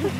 Fight!